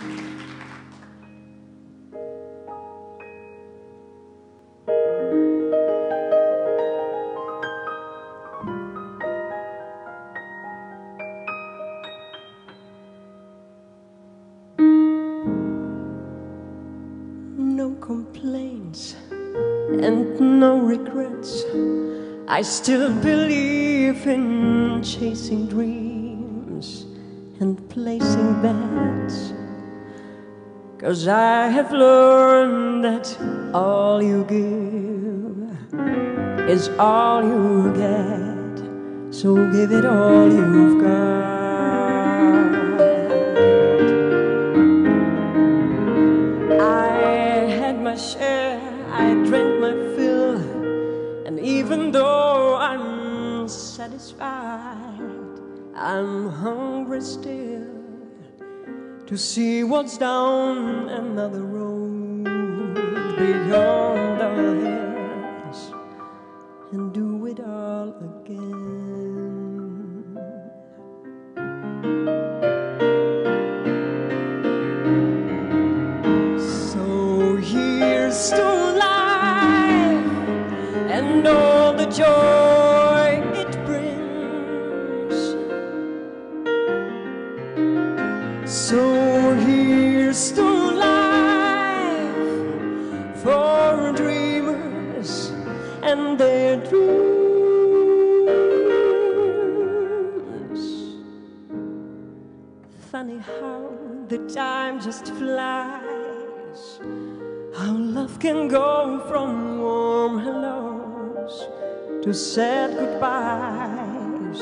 No complaints and no regrets. I still believe in chasing dreams and placing bets. Cause I have learned that all you give is all you get. So give it all you've got. I had my share, I drank my fill, and even though I'm satisfied, I'm hungry still to see what's down another road beyond the hills and do it all again. So here's to life and all the joy here's to life for dreamers and their dreams. Funny how the time just flies. How love can go from warm hellos to sad goodbyes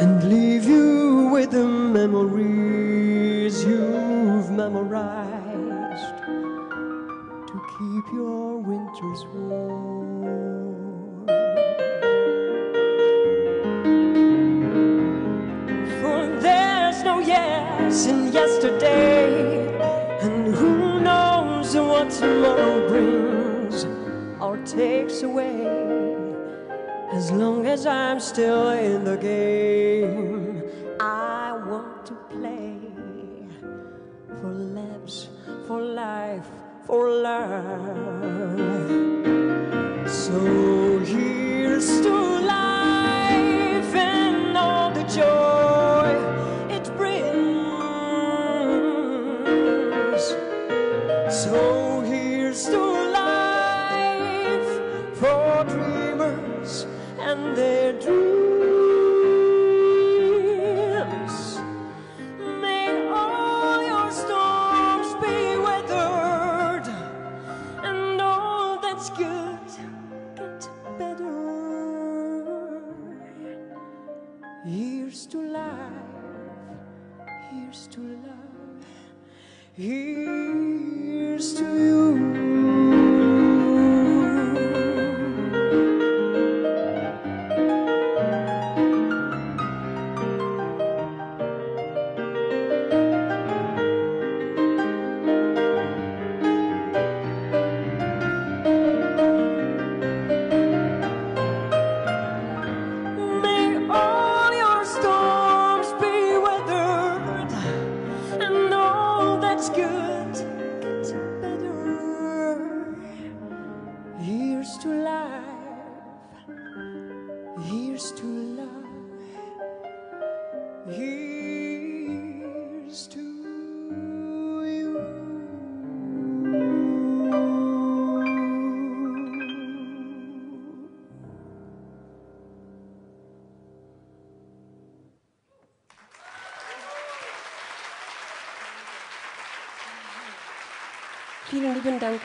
and leave you with the memories you've to keep your winters warm. For there's no yes in yesterday, and who knows what tomorrow brings or takes away. As long as I'm still in the game, I want to play for laughs, for life, for love. So here's to life and all the joy it brings. So here's to life for dreamers and their dreams. Here's to life, here's to love, here's to you. Vielen lieben Dank.